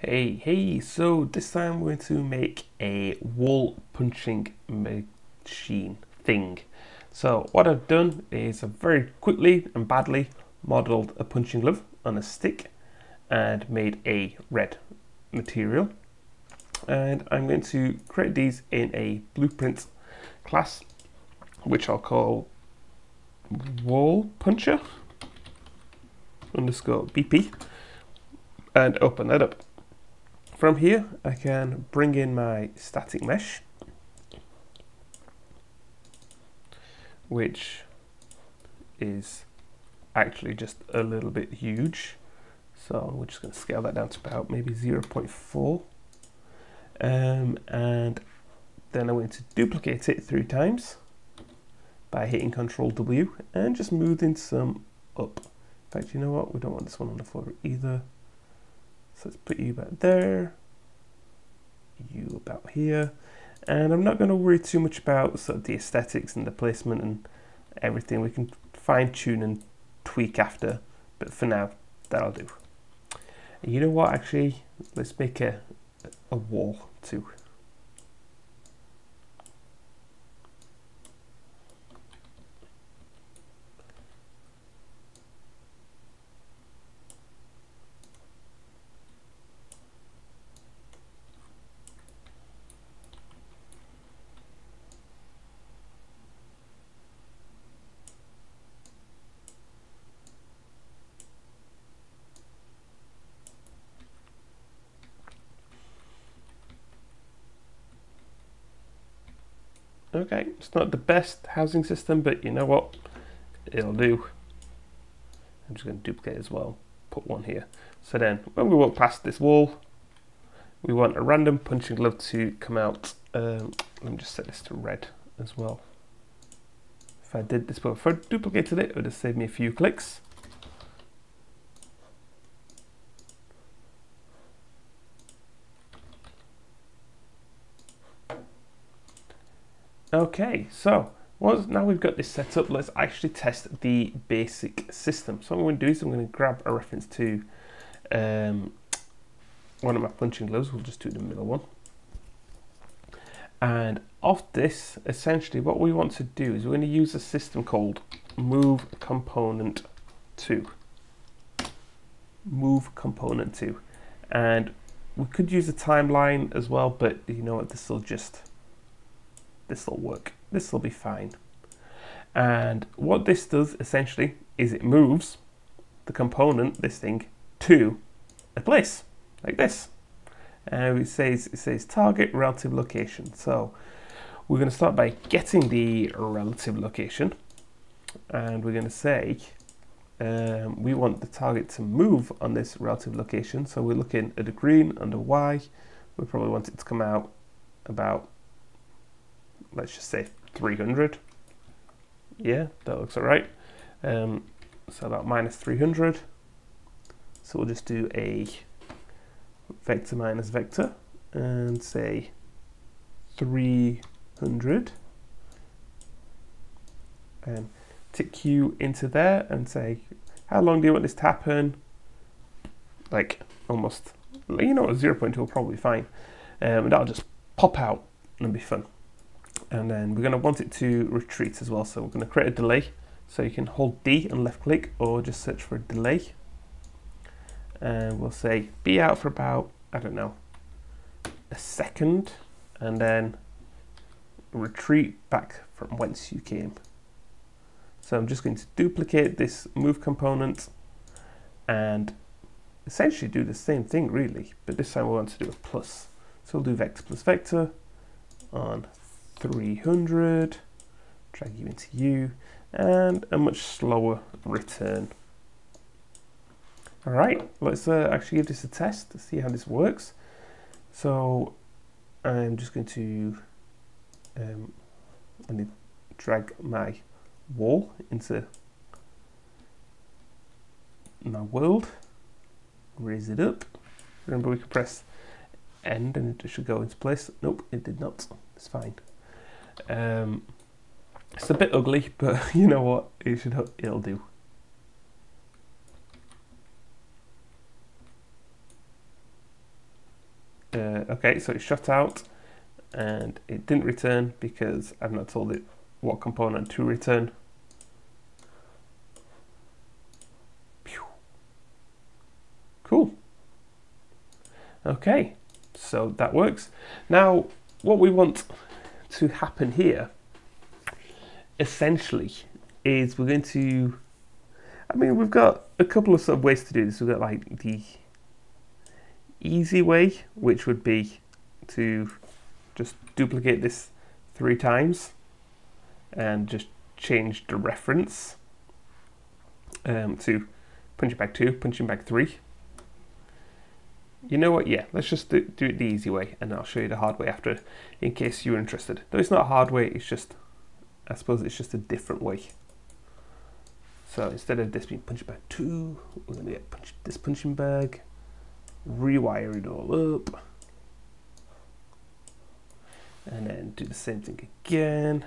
Hey, hey, so this time we're going to make a wall punching machine thing. So what I've done is I've very quickly and badly modeled a punching glove on a stick and made a red material. And I'm going to create these in a blueprint class, which I'll call wall puncher underscore BP and open that up. From here, I can bring in my static mesh, which is actually just a little bit huge. So we're just going to scale that down to about maybe 0.4. Um, and then I'm going to duplicate it three times by hitting Control W and just moving some up. In fact, you know what? We don't want this one on the floor either. So let's put you back there, you about here. And I'm not going to worry too much about sort of the aesthetics and the placement and everything. We can fine tune and tweak after, but for now, that'll do. And you know what, actually, let's make a, a wall too. Okay, it's not the best housing system, but you know what? It'll do. I'm just going to duplicate as well, put one here. So then, when we walk past this wall, we want a random punching glove to come out. Um, let me just set this to red as well. If I did this before I duplicated it, it would have saved me a few clicks. Okay, so once now we've got this set up, let's actually test the basic system. So what I'm going to do is I'm going to grab a reference to um, one of my punching gloves. We'll just do the middle one. And off this, essentially what we want to do is we're going to use a system called move component to. Move component to. And we could use a timeline as well, but you know what, this will just this will work. This will be fine. And what this does essentially is it moves the component, this thing, to a place like this. And it says it says target relative location. So we're going to start by getting the relative location, and we're going to say um, we want the target to move on this relative location. So we're looking at the green and the Y. We probably want it to come out about let's just say 300. Yeah, that looks all right. Um, so about minus 300. So we'll just do a vector minus vector and say 300 and tick Q into there and say how long do you want this to happen like almost you know 0.2 will probably be fine um, and that'll just pop out and be fun and then we're going to want it to retreat as well. So we're going to create a delay. So you can hold D and left click or just search for delay. And we'll say be out for about I don't know a second and then retreat back from whence you came. So I'm just going to duplicate this move component and essentially do the same thing really but this time we want to do a plus. So we'll do vector plus vector on 300, drag you into U, and a much slower return. All right, let's uh, actually give this a test to see how this works. So I'm just going to um, drag my wall into my world, raise it up. Remember we can press end and it should go into place. Nope, it did not. It's fine. Um, it's a bit ugly, but you know what? It should it'll do. Uh, okay, so it shut out and it didn't return because I've not told it what component to return. Cool. Okay, so that works. Now, what we want to happen here, essentially, is we're going to, I mean, we've got a couple of sort of ways to do this. We've got like the easy way, which would be to just duplicate this three times and just change the reference um, to punching bag 2, punching bag 3. You know what, yeah, let's just do, do, it the easy way and I'll show you the hard way after in case you're interested. Though it's not a hard way, it's just, I suppose it's just a different way. So instead of this being punching bag 2, we're to get punch, this punching bag, rewire it all up, and then do the same thing again.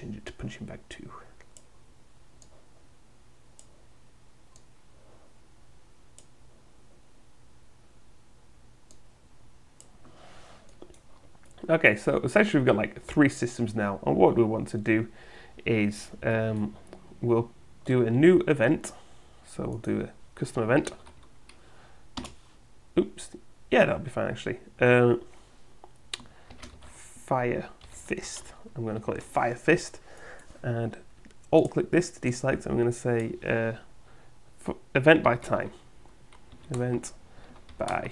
Change it to punching bag 2. Okay, so essentially we've got like three systems now, and what we want to do is um, we'll do a new event. So we'll do a custom event. Oops, yeah, that'll be fine actually. Um, fire fist. I'm going to call it fire fist, and alt click this to deselect. I'm going to say uh, event by time. Event by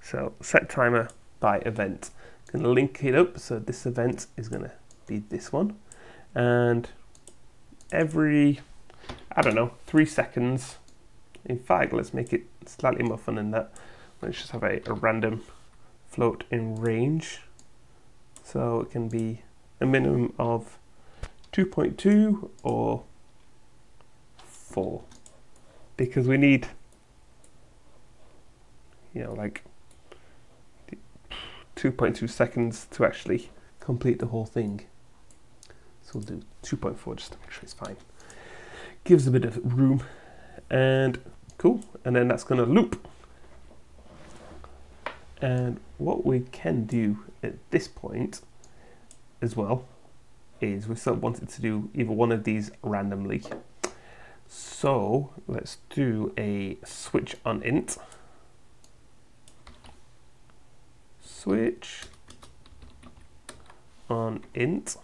so set timer by event. I'm going to link it up so this event is going to be this one. And every, I don't know, three seconds, in fact, let's make it slightly more fun than that. Let's just have a, a random float in range. So it can be a minimum of 2.2 or 4 because we need you know like 2.2 seconds to actually complete the whole thing. So we'll do 2.4 just to make sure it's fine. Gives a bit of room and cool. And then that's going to loop. And what we can do at this point as well is we still wanted to do either one of these randomly. So let's do a switch on int. switch on int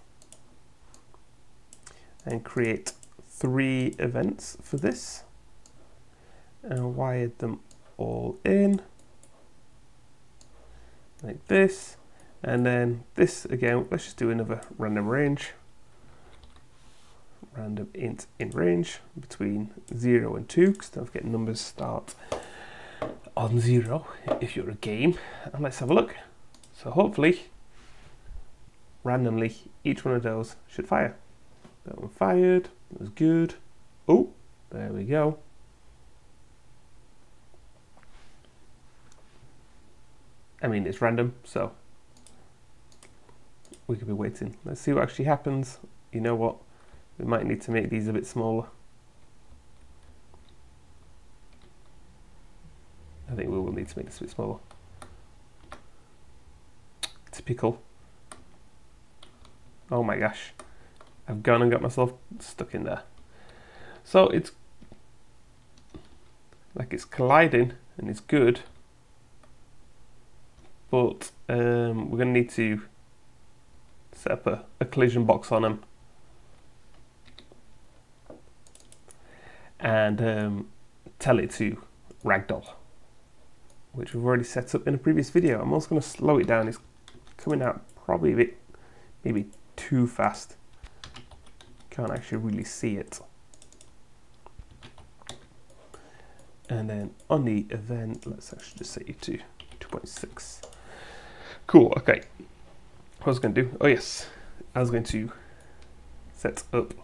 and create three events for this and wired them all in like this and then this again let's just do another random range random int in range between 0 and 2 because don't forget numbers start on 0 if you're a game and let's have a look so hopefully, randomly, each one of those should fire. That one fired, it was good. Oh, there we go. I mean, it's random, so we could be waiting. Let's see what actually happens. You know what? We might need to make these a bit smaller. I think we will need to make this a bit smaller typical. Oh my gosh. I've gone and got myself stuck in there. So it's like it's colliding and it's good, but um, we're going to need to set up a, a collision box on them and um, tell it to ragdoll, which we've already set up in a previous video. I'm also going to slow it down. It's coming out probably a bit maybe too fast. Can't actually really see it. And then on the event, let's actually just set it to 2.6. Cool, okay. What was I going to do, oh yes, I was going to set up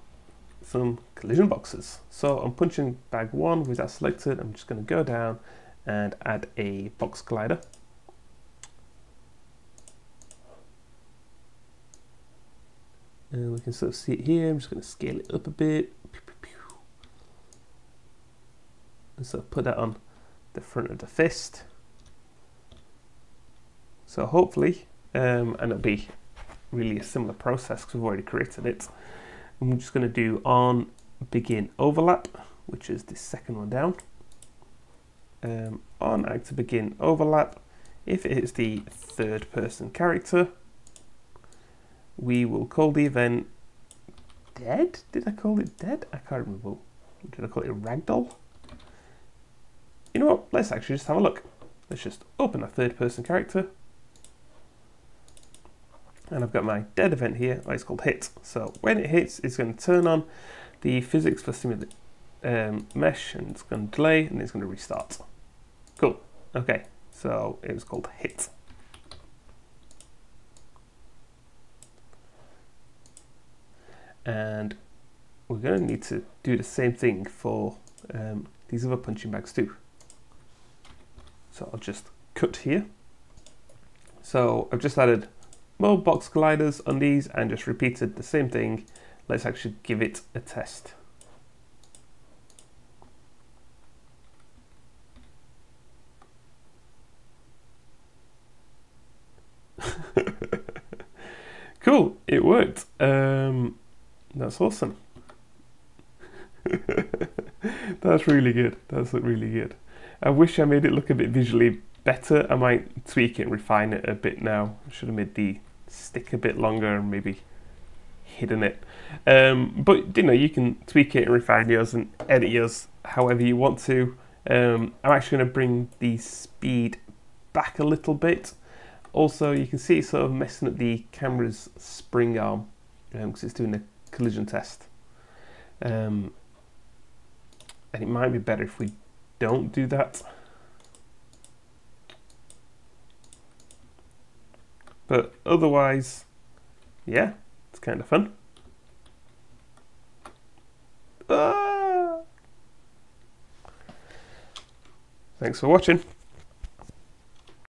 some collision boxes. So I'm punching bag one with that selected. I'm just going to go down and add a box collider. And we can sort of see it here. I'm just going to scale it up a bit. And of put that on the front of the fist. So hopefully, um, and it'll be really a similar process because we've already created it. I'm just going to do on begin overlap, which is the second one down. Um, on act begin overlap, if it is the third person character, we will call the event dead. Did I call it dead? I can't remember. Did I call it ragdoll? You know what? Let's actually just have a look. Let's just open a third person character. And I've got my dead event here. It's called hit. So when it hits, it's going to turn on the physics for simulate um, mesh and it's going to delay and it's going to restart. Cool. Okay. So it was called hit. And we're going to need to do the same thing for um, these other punching bags too. So I'll just cut here. So I've just added more box colliders on these and just repeated the same thing. Let's actually give it a test. cool, it worked. Um, that's awesome. that's really good. That's really good. I wish I made it look a bit visually better. I might tweak it and refine it a bit now. I should have made the stick a bit longer and maybe hidden it. Um, but you know, you can tweak it and refine yours and edit yours however you want to. Um, I'm actually going to bring the speed back a little bit. Also, you can see it's sort of messing up the camera's spring arm because um, it's doing a collision test. Um, and it might be better if we don't do that. But otherwise, yeah, it's kind of fun. Ah! Thanks for watching.